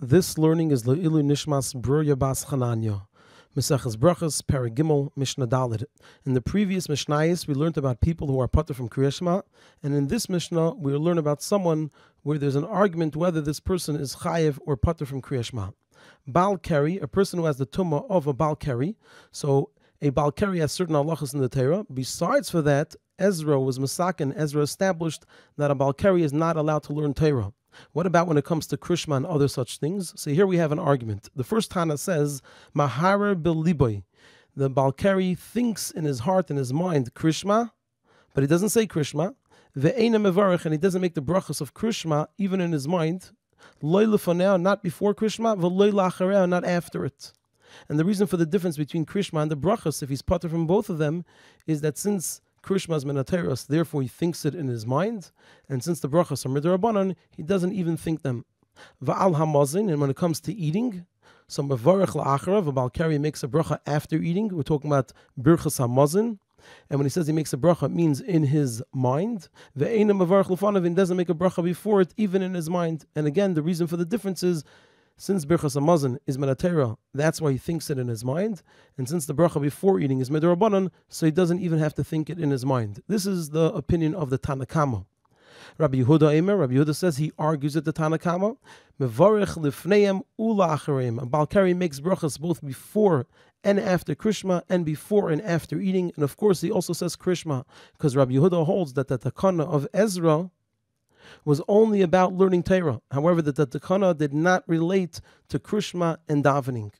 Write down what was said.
This learning is Le'ilu Nishmas Bruya Bas Chananya. Mesechus Brachos, Paragimel, Mishnah Dalet. In the previous Mishnayos, we learned about people who are patur from Kriyashma, and in this Mishnah, we will learn about someone where there's an argument whether this person is chayiv or patur from Kriyashma. Bal Keri, a person who has the tumah of a Bal Keri, so a Bal Keri has certain halachas in the Torah. Besides for that, Ezra was Masakin. Ezra established that a Bal Keri is not allowed to learn Torah. What about when it comes to Krishma and other such things? So here we have an argument. The first Tana says, Meharher belibo. The Balkari thinks in his heart and his mind Krishma, but he doesn't say Krishma. Ve'ena mevarich, and he doesn't make the brachas of Krishma even in his mind. Loy lefaneo, not before Krishma, ve'loy lachareo, not after it. And the reason for the difference between Krishma and the brachas, if he's patur from both of them, is that since Krishma's menateros, therefore he thinks it in his mind, and since the brachas are midrabanan, he doesn't even think them. Va'al hamazon, and when it comes to eating, so mevarech la'acharav, a balkari makes a bracha after eating. We're talking about birchas hamazon. And when he says he makes a bracha, it means in his mind. The Ve'ena mevarech l'fanav, doesn't make a bracha before it, even in his mind. And again, the reason for the difference is since Birchas Hamazon is Menatera, that's why he thinks it in his mind. And since the bracha before eating is Medrabanan, so he doesn't even have to think it in his mind. This is the opinion of the Tanna Kamma. Rabbi Yehuda Emer, Rabbi Yehuda says he argues at the Tanna Kamma. Mevarech lifneim ula achareim. A Balkari makes brachas both before and after Krishma, and before and after eating. And of course, he also says Krishma, because Rabbi Yehuda holds that the Takana of Ezra was only about learning Torah. However, the Takana did not relate to Krishma and davening.